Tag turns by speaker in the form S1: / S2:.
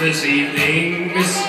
S1: this evening, Miss